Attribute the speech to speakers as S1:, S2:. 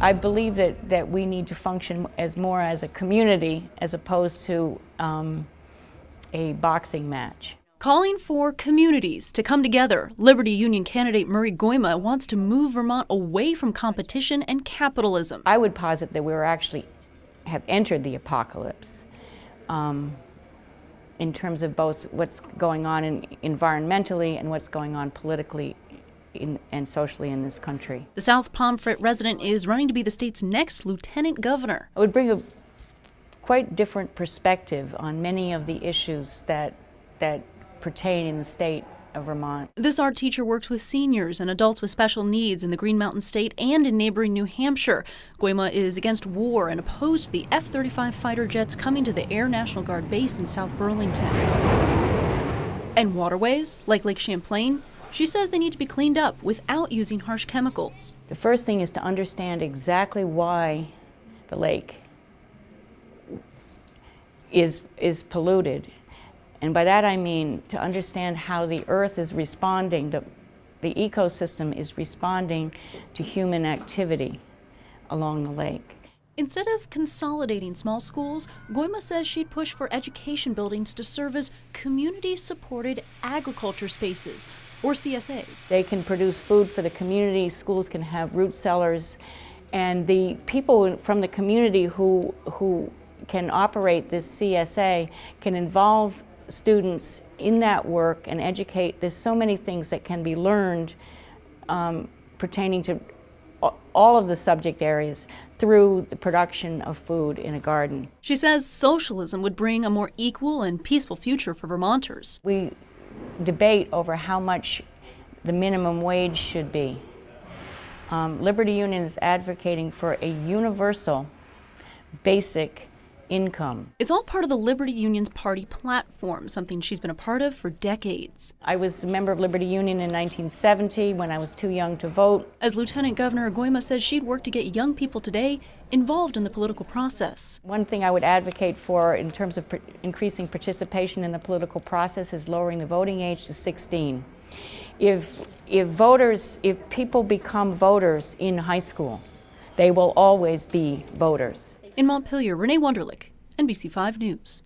S1: I believe that, that we need to function as more as a community as opposed to um, a boxing match.
S2: Calling for communities to come together, Liberty Union candidate Murray Ngoima wants to move Vermont away from competition and capitalism.
S1: I would posit that we are actually have entered the apocalypse um, in terms of both what's going on in, environmentally and what's going on politically in, and socially in this country.
S2: The South Pomfret resident is running to be the state's next lieutenant governor.
S1: It would bring a quite different perspective on many of the issues that that pertain in the state of Vermont.
S2: This art teacher works with seniors and adults with special needs in the Green Mountain State and in neighboring New Hampshire. Ngoima is against war and opposed to the F 35 fighter jets coming to the Air National Guard base in South Burlington. And waterways, like Lake Champlain, she says they need to be cleaned up without using harsh chemicals.
S1: The first thing is to understand exactly why the lake is, is polluted and by that I mean to understand how the earth is responding, the, the ecosystem is responding to human activity along the lake.
S2: Instead of consolidating small schools, Ngoima says she'd push for education buildings to serve as community supported agriculture spaces, or CSAs.
S1: They can produce food for the community, schools can have root cellars, and the people from the community who, who can operate this CSA can involve students in that work and educate. There's so many things that can be learned um, pertaining to all of the subject areas through the production of food in a garden.
S2: She says socialism would bring a more equal and peaceful future for Vermonters.
S1: We debate over how much the minimum wage should be. Um, Liberty Union is advocating for a universal basic income.
S2: It's all part of the Liberty Union's party platform, something she's been a part of for decades.
S1: I was a member of Liberty Union in 1970 when I was too young to vote.
S2: As Lieutenant Governor Ngoima says she'd work to get young people today involved in the political process.
S1: One thing I would advocate for in terms of increasing participation in the political process is lowering the voting age to 16. If, if voters, if people become voters in high school, they will always be voters.
S2: In Montpelier, Renee Wunderlich, NBC5 News.